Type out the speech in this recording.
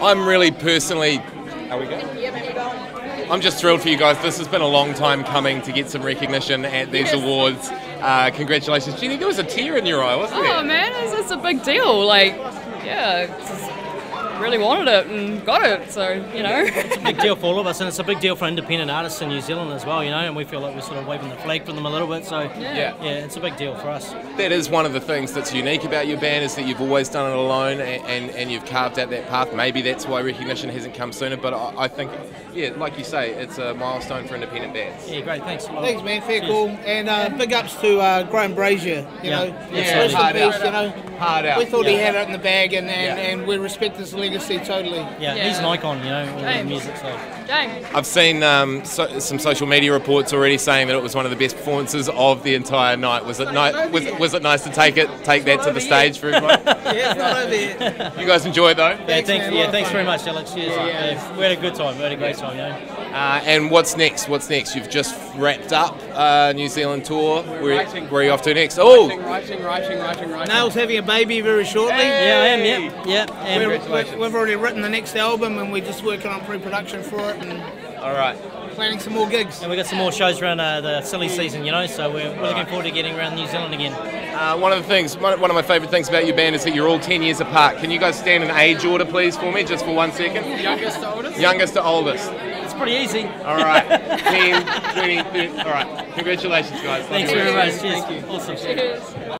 I'm really personally. Are we good? I'm just thrilled for you guys. This has been a long time coming to get some recognition at these awards. Uh, congratulations, Jennie. There was a tear in your eye, wasn't it? Oh there? man, it's, it's a big deal. Like, yeah, really wanted it and got it. So you know. It's a big deal for all of us, and it's a big deal for independent artists in New Zealand as well, you know. And we feel like we're sort of waving the flag for them a little bit. So Yeah. yeah, it's a big deal for us. That is one of the things that's unique about your band is that you've always done it alone and, and, and you've carved out that path. Maybe that's why recognition hasn't come sooner, but I, I think, yeah, like you say, it's a milestone for independent bands. Yeah, great. Thanks. Thanks, man. Fair Cheers. call. And uh, big ups to uh, Graham Brazier. You Yeah. know, Yeah, rest in hard peace, out. You know, Hard out. we thought he had it in the bag, and and, Yeah. and we respect his legacy totally. Yeah, Yeah. he's an icon, you know, in the James. music. So James. I've seen um, so, some social media reports already saying that it was one of the best performances of the entire night. Was it ni- was, was it nice to take it take that to the stage for everyone? Yeah, it's not over yet. you guys enjoy it though. yeah, Thanks, thanks. man. A lot Yeah, thanks very much, Alex. Cheers. Yeah, we had a good time. We had a great time, you know. Uh, and what's next? What's next? You've just wrapped up uh, New Zealand tour. Where, where are you off to next? Oh, Writing, writing, writing, writing. Nail's having a baby very shortly. Yeah, I am. Yeah, yeah. And We're, we're, we've already written the next album, and we're just working on pre-production for it and all right. planning some more gigs. And we got some more shows around uh, the silly season, you know. So we're, we're looking forward to getting around New Zealand again. Uh, one of the things, one one of my favourite things about your band is that you're all 10 years apart. Can you guys stand in age order, please, for me, just for one second? Youngest to oldest? Youngest to oldest. It's pretty easy. All right. 10, 20, 30. All right. Congratulations, guys. Thanks very much. Cheers. Awesome. Cheers.